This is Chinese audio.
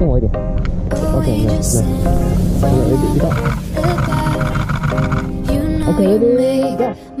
近我一点。Oke, 一点遇到，OK，来，来